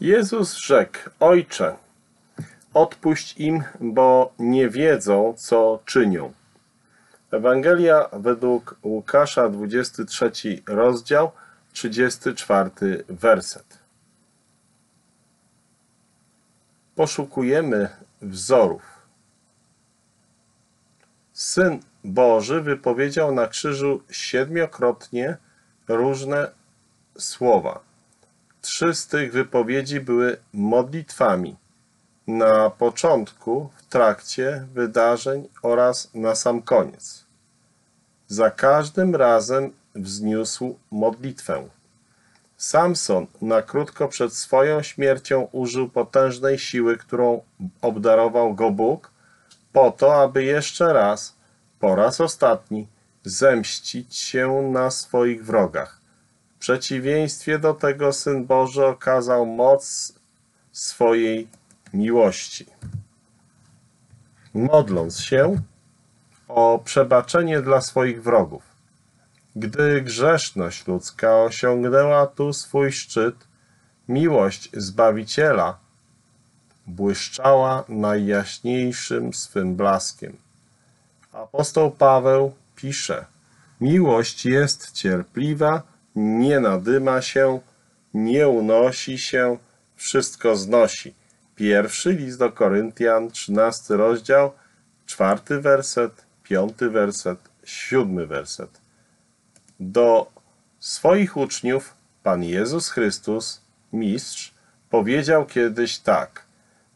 Jezus rzekł: Ojcze, odpuść im, bo nie wiedzą, co czynią. Ewangelia według Łukasza, 23 rozdział, 34 werset. Poszukujemy wzorów. Syn Boży wypowiedział na krzyżu siedmiokrotnie różne słowa. Z tych wypowiedzi były modlitwami. Na początku, w trakcie wydarzeń oraz na sam koniec. Za każdym razem wzniósł modlitwę. Samson na krótko przed swoją śmiercią użył potężnej siły, którą obdarował go Bóg, po to, aby jeszcze raz, po raz ostatni, zemścić się na swoich wrogach. Przeciwieństwie do tego Syn Boży okazał moc swojej miłości. Modląc się o przebaczenie dla swoich wrogów. Gdy grzeszność ludzka osiągnęła tu swój szczyt, miłość Zbawiciela błyszczała najjaśniejszym swym blaskiem. Apostoł Paweł pisze: Miłość jest cierpliwa, nie nadyma się, nie unosi się, wszystko znosi. Pierwszy list do Koryntian, 13 rozdział, czwarty werset, piąty werset, siódmy werset. Do swoich uczniów Pan Jezus Chrystus, mistrz, powiedział kiedyś tak: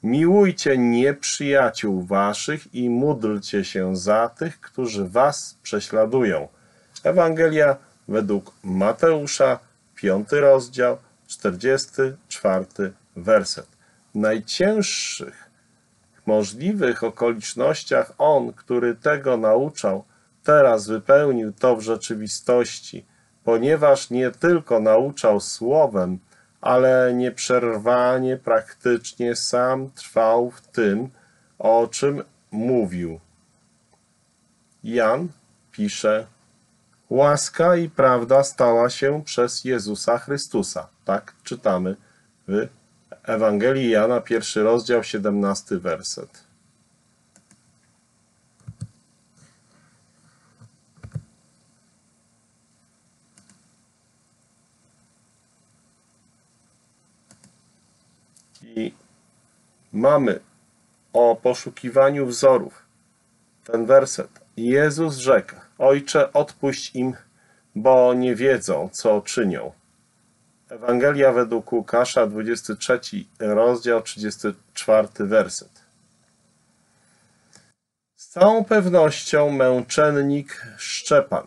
Miłujcie nieprzyjaciół waszych i módlcie się za tych, którzy was prześladują. Ewangelia według Mateusza, 5 rozdział, 44 werset. W najcięższych możliwych okolicznościach On, który tego nauczał, teraz wypełnił to w rzeczywistości, ponieważ nie tylko nauczał słowem, ale nieprzerwanie, praktycznie sam trwał w tym, o czym mówił. Jan pisze, łaska i prawda stała się przez Jezusa Chrystusa. Tak czytamy w Ewangelii Jana, pierwszy rozdział, 17 werset. I mamy o poszukiwaniu wzorów ten werset. Jezus rzekł: Ojcze, odpuść im, bo nie wiedzą, co czynią. Ewangelia według Łukasza, 23 rozdział, 34 werset. Z całą pewnością męczennik Szczepan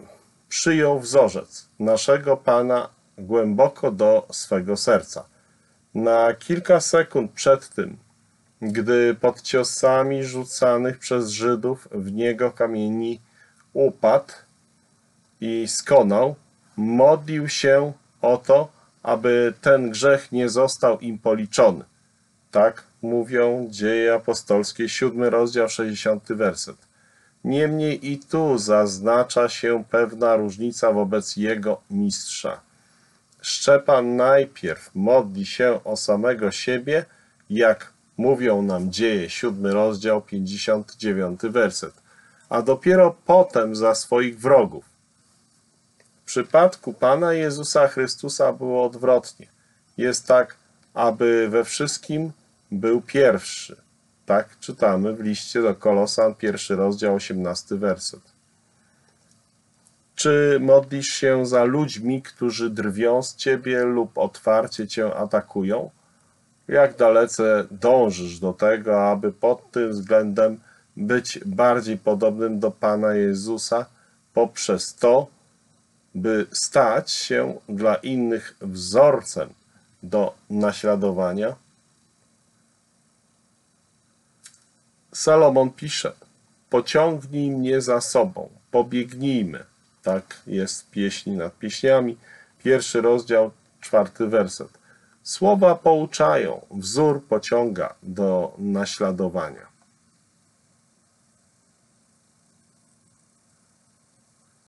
przyjął wzorzec naszego Pana głęboko do swego serca. Na kilka sekund przed tym, gdy pod ciosami rzucanych przez Żydów w niego kamieni upadł i skonał, modlił się o to, aby ten grzech nie został im policzony. Tak mówią dzieje apostolskie, 7 rozdział, 60 werset. Niemniej i tu zaznacza się pewna różnica wobec jego mistrza. Szczepan najpierw modli się o samego siebie, jak mówią nam dzieje, 7 rozdział, 59 werset, a dopiero potem za swoich wrogów. W przypadku Pana Jezusa Chrystusa było odwrotnie. Jest tak, aby we wszystkim był pierwszy. Tak czytamy w liście do Kolosan, pierwszy rozdział, 18 werset. Czy modlisz się za ludźmi, którzy drwią z ciebie lub otwarcie cię atakują? Jak dalece dążysz do tego, aby pod tym względem być bardziej podobnym do Pana Jezusa poprzez to, by stać się dla innych wzorcem do naśladowania? Salomon pisze: Pociągnij mnie za sobą, pobiegnijmy. Tak jest pieśni nad pieśniami, pierwszy rozdział, czwarty werset. Słowa pouczają, wzór pociąga do naśladowania.